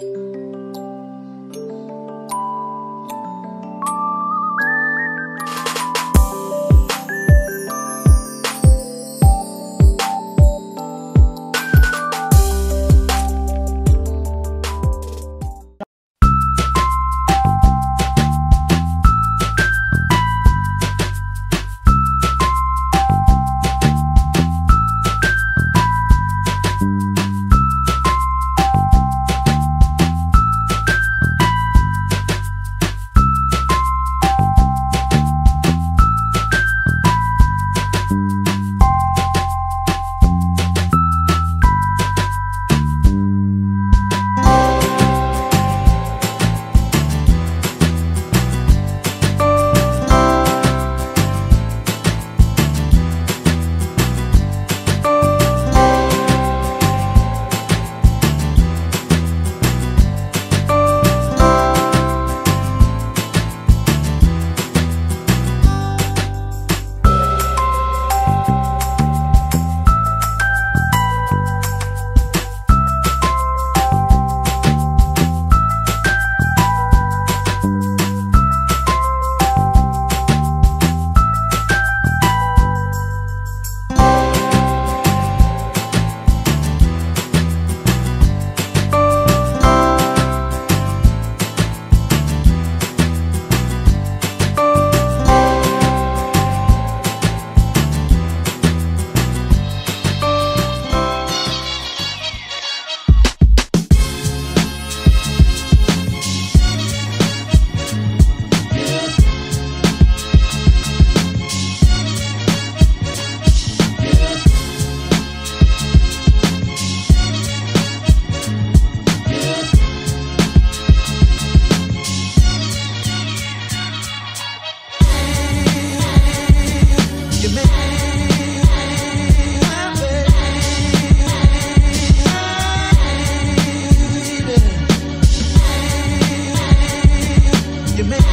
you argument.